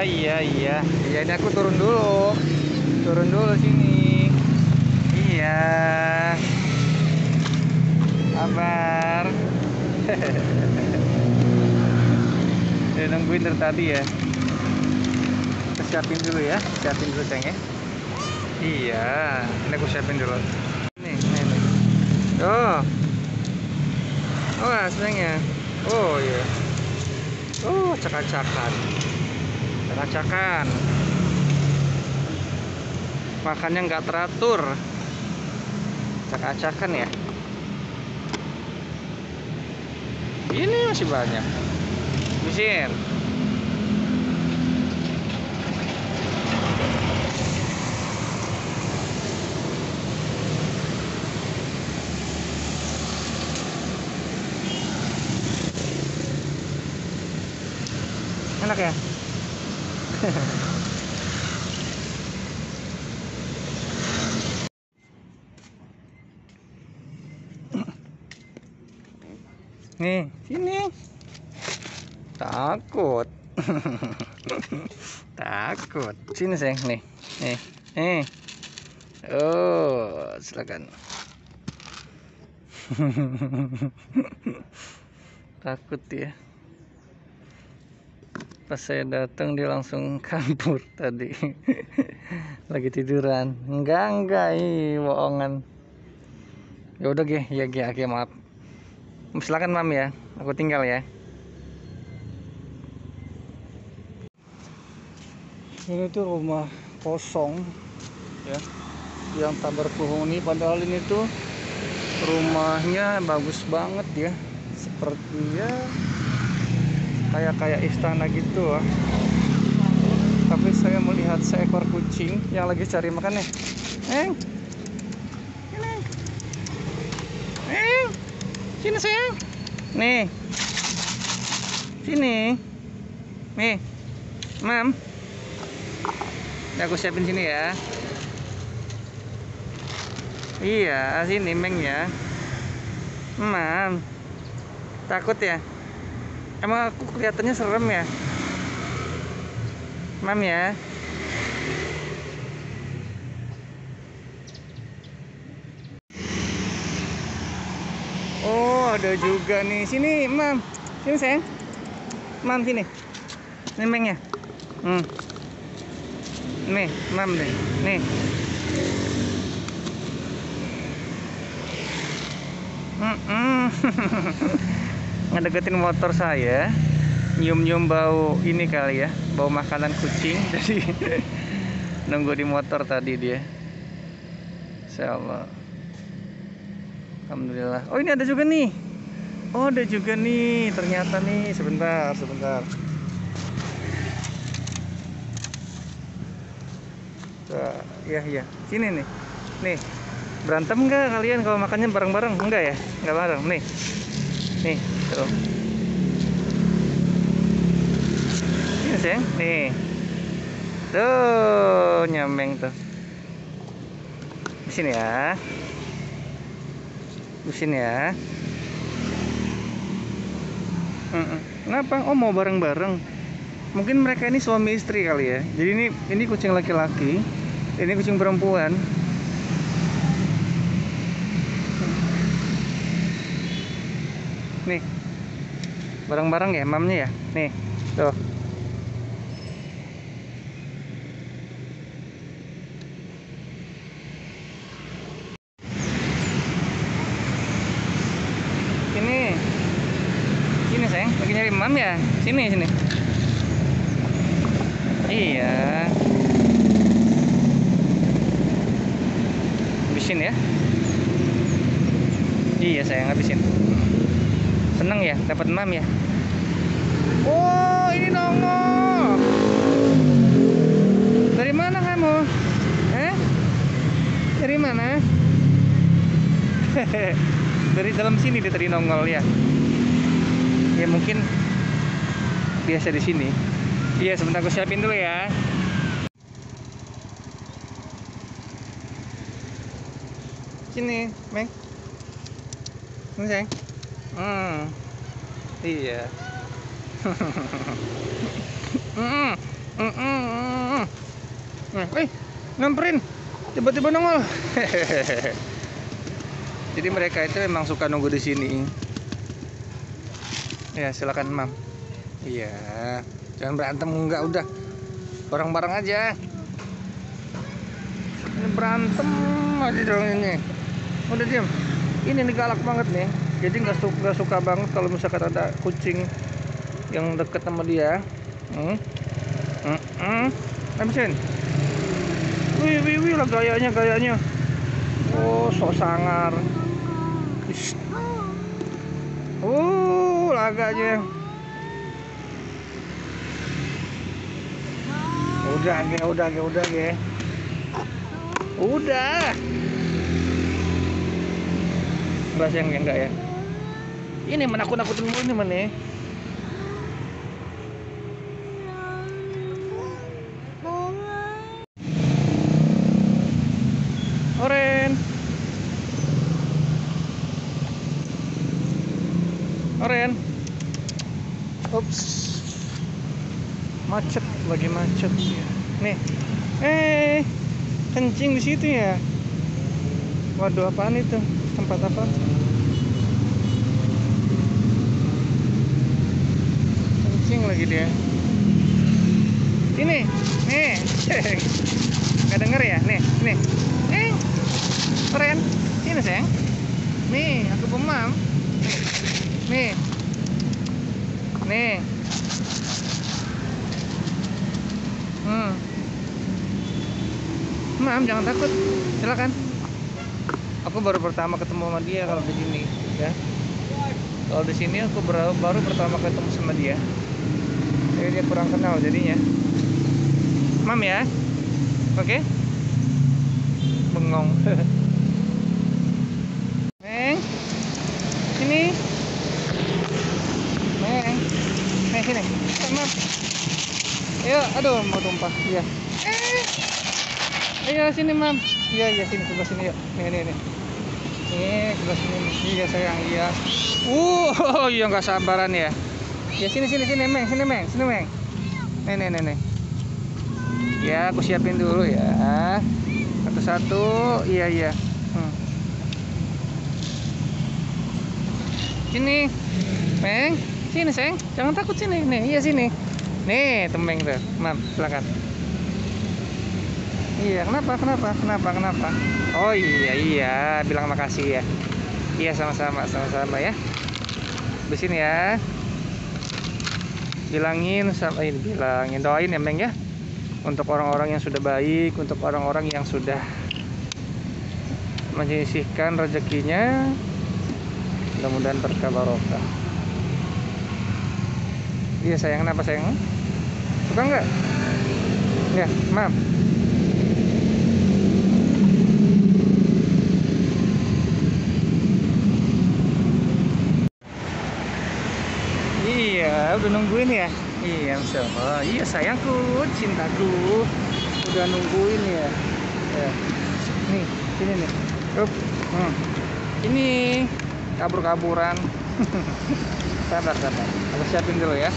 Iya, iya, iya. Ini aku turun dulu. Turun dulu sini. Iya. Kabar. Udah nungguin dari tadi ya. Kita siapin dulu ya. Siapin dulu, Ceng ya. Iya, ini aku siapin dulu. Nih, nih, nih. Oh. Oh, aslinya. Oh, iya. Oh, cakak-cakan. Cakak-cakan. Makannya nggak teratur. Cakak-cakan ya. Ini masih banyak. Mesin. Enak ya? Nih, sini. Takut. Takut. Sini, sayang. Nih. Nih. Nih. Oh, silakan. Takut ya. Pas saya datang dia langsung kabur tadi. Lagi tiduran. Enggak, enggak, ih, bohongan. Ya udah, Ge. Ya, Ge, oke, maaf. Silakan Mam ya, aku tinggal ya. Ini tuh rumah kosong ya, yang tak berpenghuni. Padahal ini tuh rumahnya bagus banget ya, seperti ya kayak kayak istana gitu lah. Tapi saya melihat seekor kucing yang lagi cari makan nih. Eng, eng. Sini sayang. Nih. Sini. Nih. Mam. Ini aku siapin sini ya. Iya, sini Meng ya. Mam. Takut ya? Emang aku kelihatannya serem ya? Mam ya. Oh, ada juga nih. Sini, Mam. Sini, sayang. Mam, sini. Ini Meng ya. Hmm. Nih, Mam nih. Nih. Hmm, hmm. Ngedeketin motor saya. Nyium-nyium bau ini kali ya. Bau makanan kucing. Jadi nunggu di motor tadi dia. Allah. Alhamdulillah. Oh ini ada juga nih. Oh ada juga nih. Ternyata nih. Sebentar, sebentar. Ya ya. Sini nih. Nih. Berantem nggak kalian kalau makannya bareng-bareng? Enggak ya? Enggak bareng. Nih. Nih. Tuh. Ini sayang. Nih. Tuh nyameng tuh. Di sini ya mesin ya kenapa oh mau bareng-bareng mungkin mereka ini suami istri kali ya jadi ini ini kucing laki-laki ini kucing perempuan nih bareng-bareng ya mamnya ya? Nih tuh. Sini sini sayang lagi nyari mam ya? Sini sini. Iya. Habisin ya? Iya sayang habisin seneng ya dapat mam ya? Oh ini nongol. Dari mana kamu? Eh? Dari mana? Dari dalam sini dia tadi nongol ya? Ya mungkin biasa di sini. Iya sebentar aku siapin dulu ya. Sini Meng. Ini sayang hmm iya Mm, mm, mm, mm. Eh, nyamperin. Tiba-tiba nongol. Jadi mereka itu memang suka nunggu di sini. Ya, silakan, Mam. Iya. Jangan berantem enggak udah. Bareng-bareng aja. Ini berantem aja dong ini. Udah diam. Ini nih galak banget nih. Jadi nggak suka suka banget kalau misalkan ada kucing yang deket sama dia. Hmm. Hmm. hmm. Habisin. Wih, wih, wih lah gayanya, gayanya. Oh, sok sangar. Ish. Oh, laganya. Udah, ge, udah, ge, udah, ge. Udah. Enggak sayang enggak ya. Ini menakut-nakutin mulu ini mana? Oren. Oren. Ups. Macet, lagi macet. Nih. Eh, kencing di situ ya. Waduh, apaan itu? Tempat apa? Kencing lagi dia. Ini, nih. Nggak denger ya? Nih, nih. Eh, keren. Sini sayang. Nih, aku pemam. Nih. Nih. Hmm. Mam, jangan takut. Silakan. Aku baru pertama ketemu sama dia kalau di sini, ya. Kalau di sini aku baru, baru pertama ketemu sama dia. Jadi dia kurang kenal jadinya. Mam ya. Oke. Bengong. Neng. Sini. Neng. Neng sini. Eh, Mam. Ayo, aduh mau tumpah. Iya. Eh. Ayo sini, Mam. Iya, iya sini sebelah sini yuk. Nih, nih, nih. Nih, sebelah sini. Iya, sayang, iya. Uh, iya nggak sabaran ya. Ya sini sini sini, Meng. Sini, Meng. Sini, Meng. Nih, nih, nih, nih. Ya, aku siapin dulu ya. Satu-satu. Iya, iya. Hmm. Sini. Meng. Sini, sayang. Jangan takut sini. Nih, iya sini. Nih, temeng tuh. Mam, silakan. Iya, kenapa? Kenapa? Kenapa? Kenapa? Oh iya, iya, bilang makasih ya. Iya, sama-sama, sama-sama ya. Besin ya. Bilangin sama ini bilangin doain ya, Meng ya. Untuk orang-orang yang sudah baik, untuk orang-orang yang sudah menyisihkan rezekinya. Mudah-mudahan berkah barokah. Iya, sayang, kenapa sayang? Suka nggak? Ya, maaf. Iya, udah nungguin ya. Iya, Masya Allah. Iya, sayangku, cintaku. Udah nungguin ya. ya. Nih, sini nih. Up. Hmm. Ini kabur-kaburan. sabar, sabar. Aku siapin dulu ya.